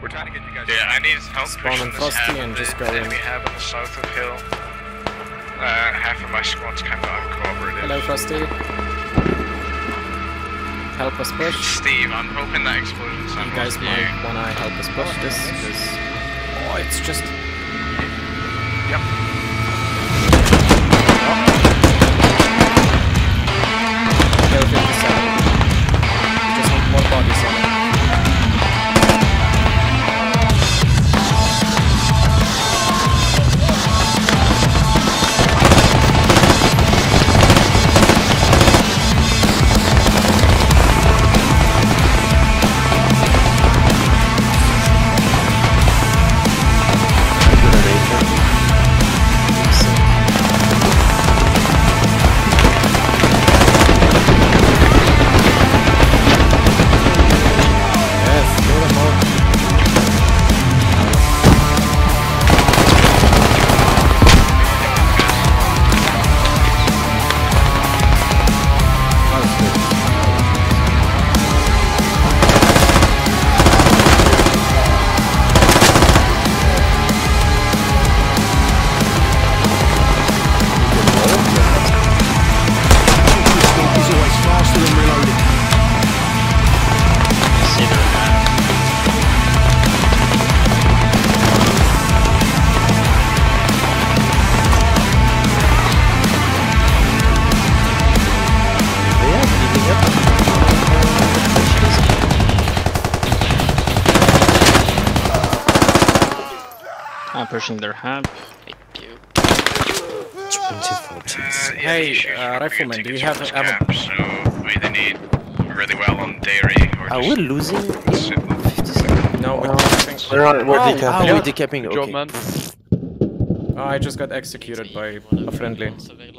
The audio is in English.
We're trying to get you guys. Yeah, I need help Spawn and Frosty and just go in. enemy have on the south of hill. Uh, half of my squad's kind of uncooperative. Hello, Frosty. Help us push. Steve, I'm hoping that explosion You guys might you. wanna help us push this, because... Oh, it's just... I'm pushing their hub. Uh, yeah, Hey, the issues uh, Rifleman, do you to have this ammo? camp, So we either need really well on dairy or Are we losing? sit low. 57. No, we're No. decapping. We're on, we're Oh, decapping. ow. we're decapping. Good job, Okay. man. Oh, I just got executed by a friendly. Available.